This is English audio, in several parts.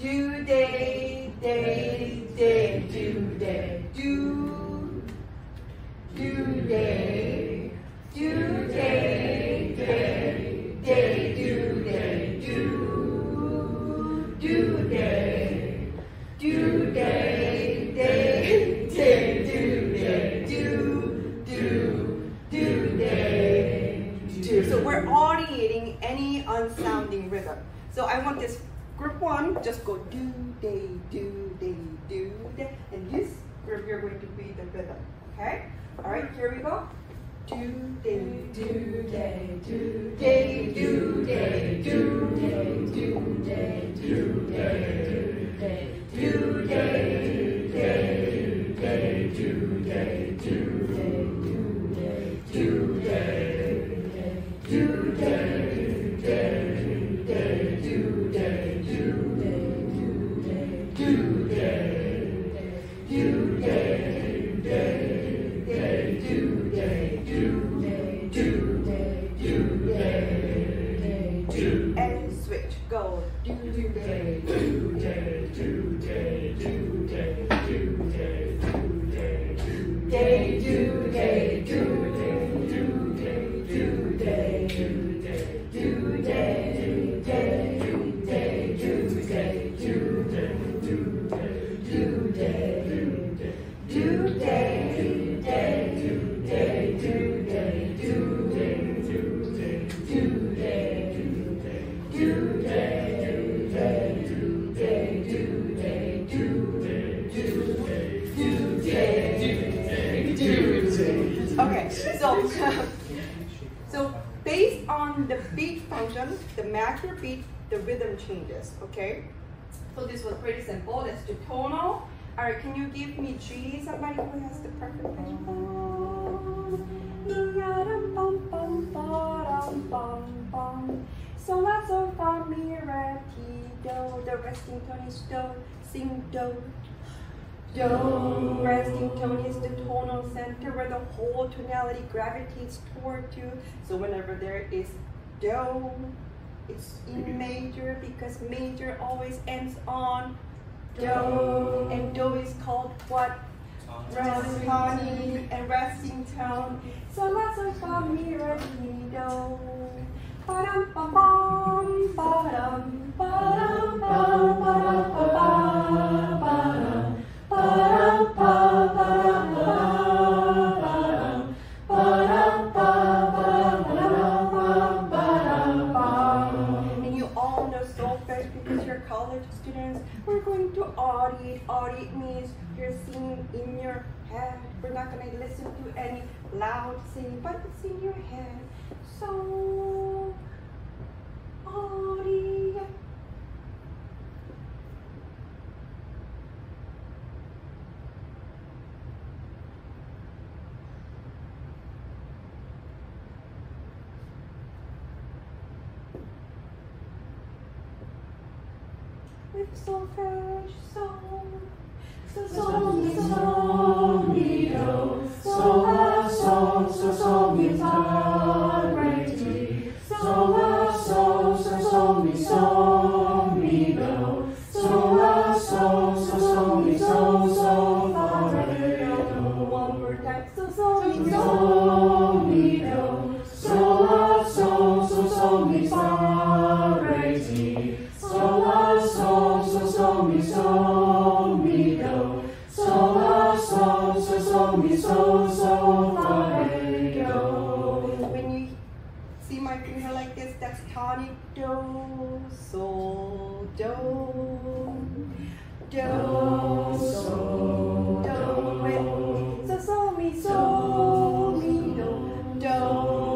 do day day day do day do? Do day do day go do day do day do day, and this group you're going to be the rhythm. Okay? All right, here we go. Do day do day do day do day do day do day do day do day do day day day do day do day do the match beat, the rhythm changes. Okay, so this was pretty simple. Let's do tonal. All right, can you give me G? Somebody who has the perfect pitch. So la sol fa mi re ti do. The resting tone is do. Sing do. Do. Resting tone is the tonal center where the whole tonality gravitates toward to. So whenever there is do, it's in major because major always ends on do. And do is called what? Resting tone and resting tone. So la sol fa mi students. We're going to audiate. Audiate means you're singing in your head. We're not going to listen to any loud singing, but it's in your head. So, audiate. with so fresh soul, so so, so soul. Like this, that's tonic do, sol, do, do, sol, do, so sol, mi, sol, mi, do, do,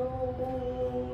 Oh.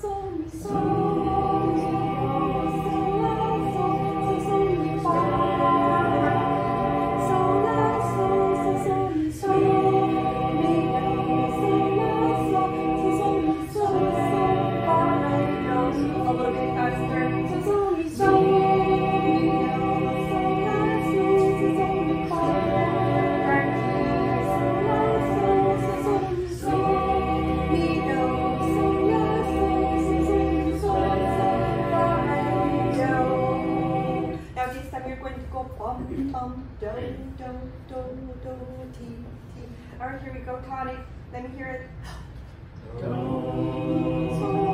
song. song. going to go bum, bum, do, do, do, do, ti, ti. All right, here we go, Connie. Let me hear it. Do. So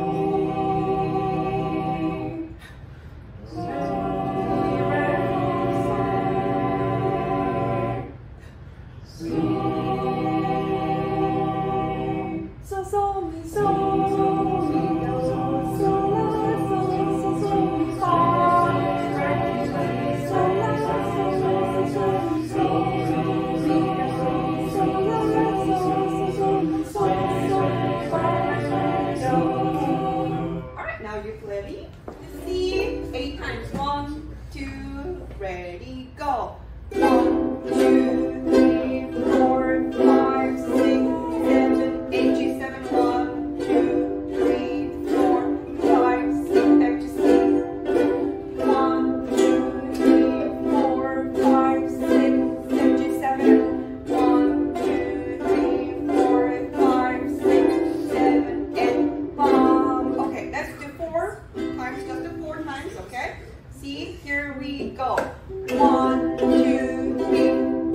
See, here we go. One, two, three,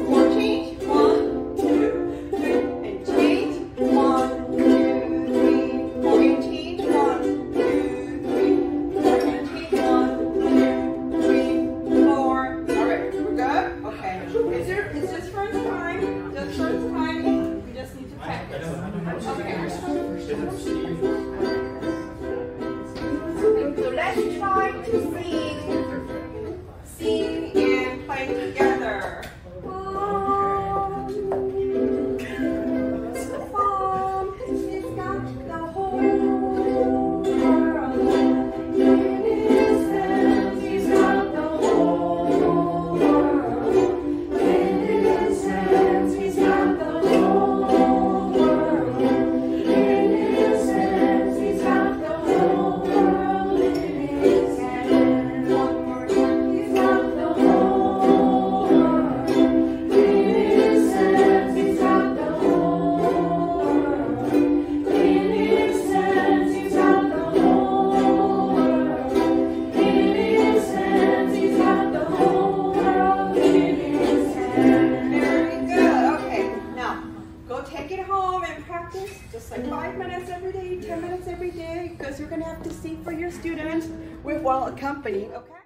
four, change. One, two, three, and change. One, two, three, four, and change. One, two, three, four, and change. One, two, three, four. All right, we're good? Okay. Is there, it's just first time. Just first time. We just need to practice. Okay. company. Okay.